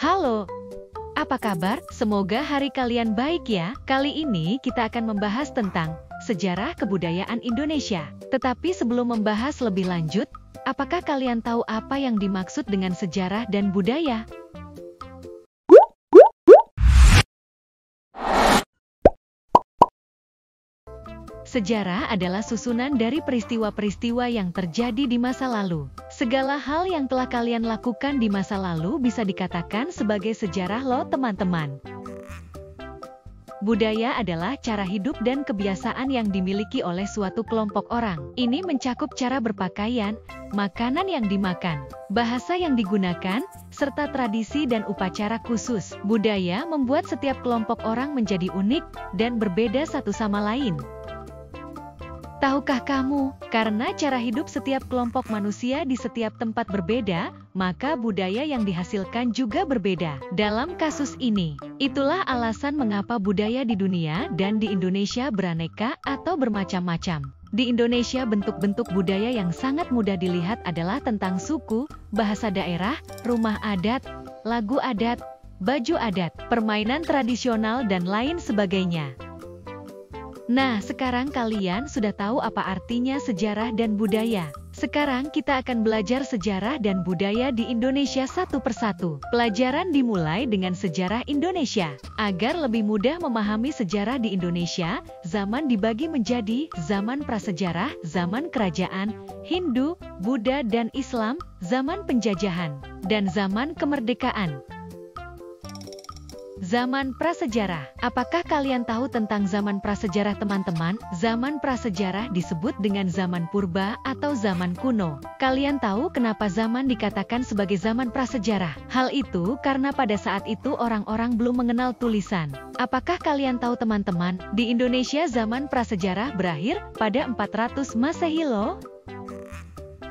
Halo, apa kabar? Semoga hari kalian baik ya. Kali ini kita akan membahas tentang sejarah kebudayaan Indonesia. Tetapi sebelum membahas lebih lanjut, apakah kalian tahu apa yang dimaksud dengan sejarah dan budaya? Sejarah adalah susunan dari peristiwa-peristiwa yang terjadi di masa lalu. Segala hal yang telah kalian lakukan di masa lalu bisa dikatakan sebagai sejarah lo teman-teman. Budaya adalah cara hidup dan kebiasaan yang dimiliki oleh suatu kelompok orang. Ini mencakup cara berpakaian, makanan yang dimakan, bahasa yang digunakan, serta tradisi dan upacara khusus. Budaya membuat setiap kelompok orang menjadi unik dan berbeda satu sama lain. Tahukah kamu, karena cara hidup setiap kelompok manusia di setiap tempat berbeda, maka budaya yang dihasilkan juga berbeda. Dalam kasus ini, itulah alasan mengapa budaya di dunia dan di Indonesia beraneka atau bermacam-macam. Di Indonesia bentuk-bentuk budaya yang sangat mudah dilihat adalah tentang suku, bahasa daerah, rumah adat, lagu adat, baju adat, permainan tradisional dan lain sebagainya. Nah, sekarang kalian sudah tahu apa artinya sejarah dan budaya. Sekarang kita akan belajar sejarah dan budaya di Indonesia satu persatu. Pelajaran dimulai dengan sejarah Indonesia. Agar lebih mudah memahami sejarah di Indonesia, zaman dibagi menjadi zaman prasejarah, zaman kerajaan, Hindu, Buddha dan Islam, zaman penjajahan, dan zaman kemerdekaan. Zaman prasejarah. Apakah kalian tahu tentang zaman prasejarah teman-teman? Zaman prasejarah disebut dengan zaman purba atau zaman kuno. Kalian tahu kenapa zaman dikatakan sebagai zaman prasejarah? Hal itu karena pada saat itu orang-orang belum mengenal tulisan. Apakah kalian tahu teman-teman, di Indonesia zaman prasejarah berakhir pada 400 Masehi loh?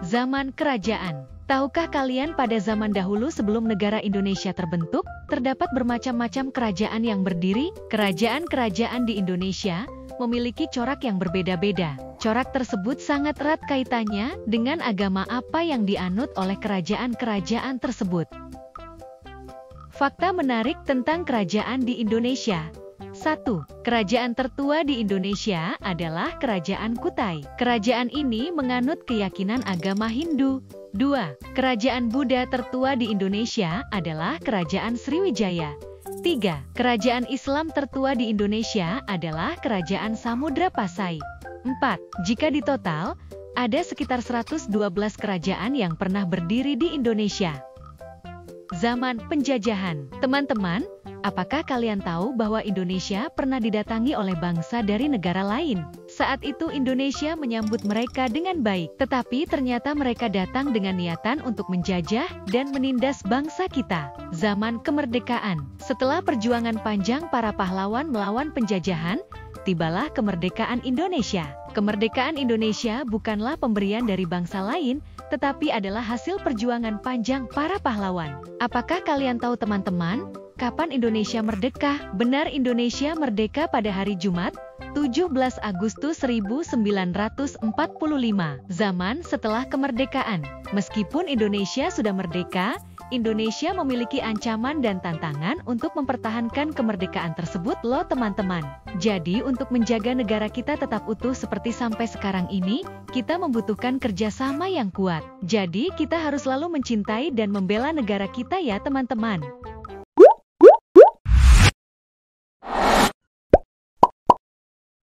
Zaman kerajaan. Tahukah kalian pada zaman dahulu sebelum negara Indonesia terbentuk, terdapat bermacam-macam kerajaan yang berdiri? Kerajaan-kerajaan di Indonesia memiliki corak yang berbeda-beda. Corak tersebut sangat erat kaitannya dengan agama apa yang dianut oleh kerajaan-kerajaan tersebut. Fakta menarik tentang kerajaan di Indonesia 1. Kerajaan tertua di Indonesia adalah Kerajaan Kutai. Kerajaan ini menganut keyakinan agama Hindu. 2. Kerajaan Buddha tertua di Indonesia adalah Kerajaan Sriwijaya. 3. Kerajaan Islam tertua di Indonesia adalah Kerajaan Samudra Pasai. 4. Jika ditotal, ada sekitar 112 kerajaan yang pernah berdiri di Indonesia. Zaman penjajahan. Teman-teman, Apakah kalian tahu bahwa Indonesia pernah didatangi oleh bangsa dari negara lain? Saat itu Indonesia menyambut mereka dengan baik, tetapi ternyata mereka datang dengan niatan untuk menjajah dan menindas bangsa kita. Zaman kemerdekaan. Setelah perjuangan panjang para pahlawan melawan penjajahan, tibalah kemerdekaan Indonesia. Kemerdekaan Indonesia bukanlah pemberian dari bangsa lain, tetapi adalah hasil perjuangan panjang para pahlawan. Apakah kalian tahu teman-teman, Kapan Indonesia merdeka? Benar Indonesia merdeka pada hari Jumat, 17 Agustus 1945, zaman setelah kemerdekaan. Meskipun Indonesia sudah merdeka, Indonesia memiliki ancaman dan tantangan untuk mempertahankan kemerdekaan tersebut loh teman-teman. Jadi untuk menjaga negara kita tetap utuh seperti sampai sekarang ini, kita membutuhkan kerjasama yang kuat. Jadi kita harus selalu mencintai dan membela negara kita ya teman-teman.